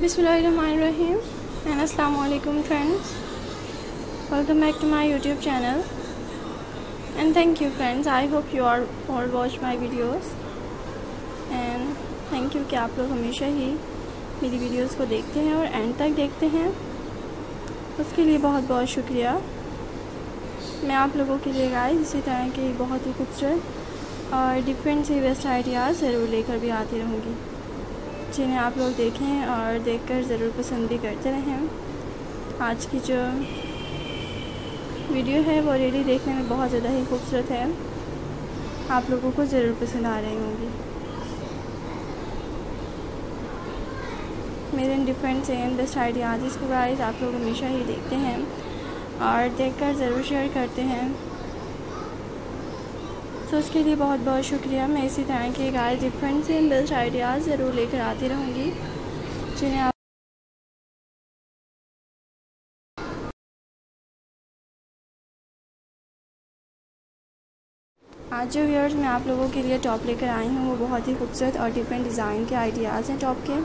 बिसमीम एंड अस्सलाम वालेकुम friends. Welcome back to my YouTube channel and thank you friends I hope you are all watch my videos and thank you कि आप लोग हमेशा ही मेरी वीडियोस को देखते हैं और एंड तक देखते हैं। उसके लिए बहुत बहुत शुक्रिया। मैं आप लोगों के लिए गाय इसी तरह की बहुत ही खूबसूरत और डिफरेंट सी वेस्ट आइडियाज़ ज़रूर लेकर भी आती रहूँगी। जिन्हें आप लोग देखें और देखकर ज़रूर पसंद भी करते रहें। आज की जो वीडियो है, वो ऑलरेडी देखने में बहुत ज़्यादा ही खूबसूरत है। आप लोगों को ज़रूर पसंद आ रही होंगी। मेरे डिफरेंट से इन बेस्ट आइडियाज़ इसको गाइस आप लोग हमेशा ही देखते हैं और देखकर ज़रूर शेयर करते हैं। सो उसके लिए बहुत बहुत शुक्रिया। मैं इसी तरह के गाय डिफरेंट से बेस्ट आइडियाज़ ज़रूर लेकर आती रहूँगी। जिन्हें आप आज जो व्यूअर्स मैं आप लोगों के लिए टॉप लेकर आई हूँ, वो बहुत ही खूबसूरत और डिफरेंट डिज़ाइन के आइडियाज़ हैं टॉप के,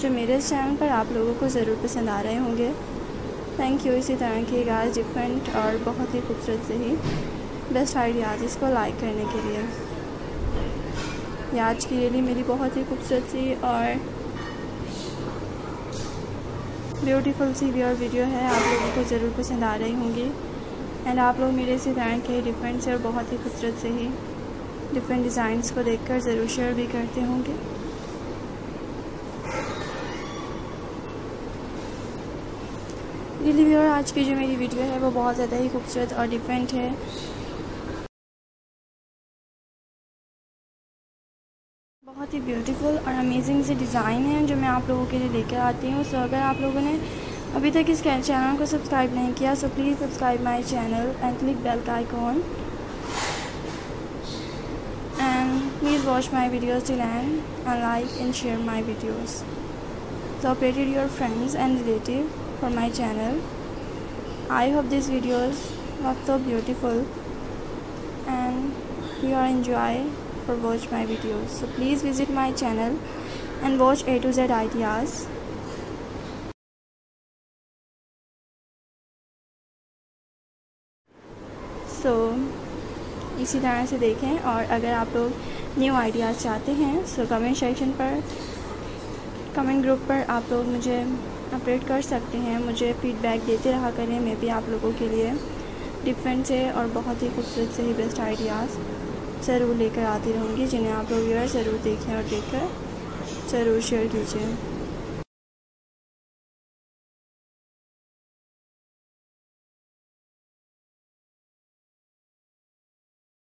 जो मेरे इस चैनल पर आप लोगों को ज़रूर पसंद आ रहे होंगे। थैंक यू इसी तरह के गाय डिफरेंट और बहुत ही खूबसूरत से ही। बेस्ट आइडियाज़ इसको लाइक करने के लिए। आज की रियली मेरी बहुत ही खूबसूरत सी और ब्यूटीफुल सी भी और वीडियो है। आप लोगों को ज़रूर पसंद आ रही होंगी। एंड आप लोग मेरे इसी तरह के डिफरेंट से और बहुत ही खूबसूरत से ही डिफरेंट डिज़ाइंस को देखकर ज़रूर शेयर भी करते होंगे। रियली और आज की जो मेरी वीडियो है वो बहुत ज़्यादा ही खूबसूरत और डिफरेंट है। बहुत ही ब्यूटीफुल और अमेजिंग से डिज़ाइन है जो मैं आप लोगों के लिए लेकर आती हूँ। सो अगर आप लोगों ने अभी तक इस चैनल को सब्सक्राइब नहीं किया so please subscribe my channel and click bell का icon and please watch my videos till end and like and share my videos so updated your friends and relative for my channel I hope this videos was so beautiful and you are enjoy. For watch my videos. So please visit my channel and watch a to z ideas. So, इसी तरह से देखें और अगर आप लोग new ideas चाहते हैं सो कमेंट सेक्शन पर कमेंट ग्रुप पर आप लोग मुझे अपडेट कर सकते हैं, मुझे फीडबैक देते रहा करें, मैं भी आप लोगों के लिए डिफरेंट से और बहुत ही खूबसूरत से ही बेस्ट आइडियाज़ ज़रूर लेकर आती रहूँगी जिन्हें आप लोग ज़रूर देखें और देखकर ज़रूर शेयर कीजिए।